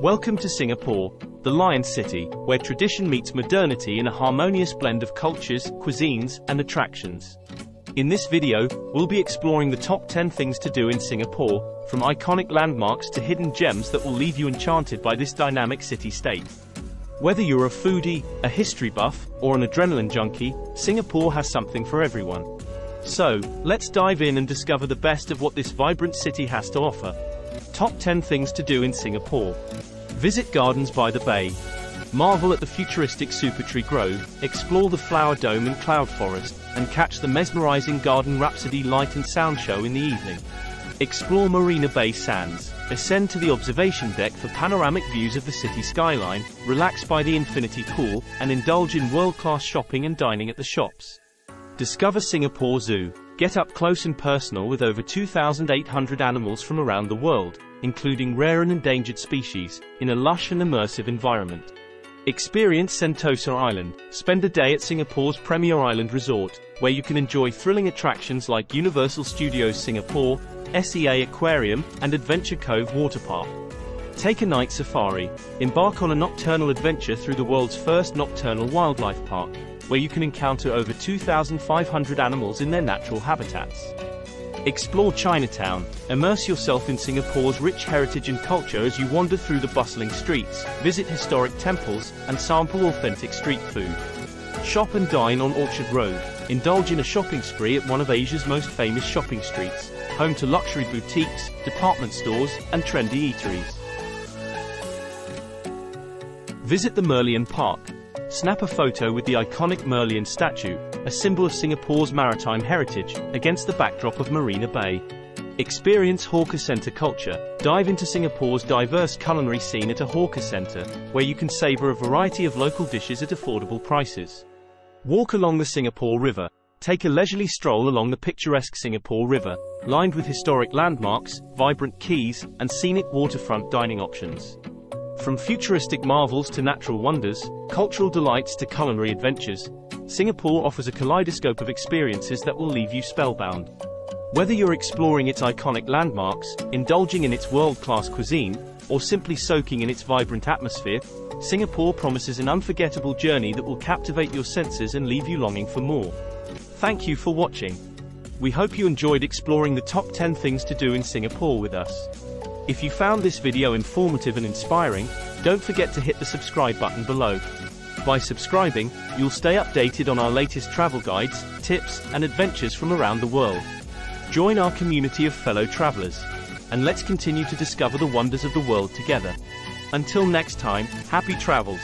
Welcome to Singapore, the Lion City, where tradition meets modernity in a harmonious blend of cultures, cuisines, and attractions. In this video, we'll be exploring the top 10 things to do in Singapore, from iconic landmarks to hidden gems that will leave you enchanted by this dynamic city-state. Whether you're a foodie, a history buff, or an adrenaline junkie, Singapore has something for everyone. So, let's dive in and discover the best of what this vibrant city has to offer. Top 10 things to do in Singapore. Visit Gardens by the Bay. Marvel at the futuristic Supertree Grove, explore the Flower Dome and Cloud Forest, and catch the mesmerizing Garden Rhapsody light and sound show in the evening. Explore Marina Bay Sands, ascend to the observation deck for panoramic views of the city skyline, relax by the infinity pool, and indulge in world-class shopping and dining at the shops. Discover Singapore Zoo. Get up close and personal with over 2,800 animals from around the world, including rare and endangered species, in a lush and immersive environment. Experience Sentosa Island. Spend a day at Singapore's premier island resort, where you can enjoy thrilling attractions like Universal Studios Singapore, SEA Aquarium, and Adventure Cove Water Park. Take a night safari. Embark on a nocturnal adventure through the world's first nocturnal wildlife park, where you can encounter over 2,500 animals in their natural habitats. Explore Chinatown. Immerse yourself in Singapore's rich heritage and culture as you wander through the bustling streets, visit historic temples, and sample authentic street food. Shop and dine on Orchard Road. Indulge in a shopping spree at one of Asia's most famous shopping streets, home to luxury boutiques, department stores, and trendy eateries. Visit the Merlion Park. Snap a photo with the iconic Merlion statue, a symbol of Singapore's maritime heritage, against the backdrop of Marina Bay. Experience hawker center culture. Dive into Singapore's diverse culinary scene at a hawker center, where you can savor a variety of local dishes at affordable prices. Walk along the Singapore River. Take a leisurely stroll along the picturesque Singapore River, lined with historic landmarks, vibrant quays, and scenic waterfront dining options. From futuristic marvels to natural wonders, cultural delights to culinary adventures, Singapore offers a kaleidoscope of experiences that will leave you spellbound. Whether you're exploring its iconic landmarks, indulging in its world-class cuisine, or simply soaking in its vibrant atmosphere, Singapore promises an unforgettable journey that will captivate your senses and leave you longing for more. Thank you for watching. We hope you enjoyed exploring the top 10 things to do in Singapore with us. If you found this video informative and inspiring, don't forget to hit the subscribe button below. By subscribing, you'll stay updated on our latest travel guides, tips, and adventures from around the world. Join our community of fellow travelers, and let's continue to discover the wonders of the world together. Until next time, happy travels!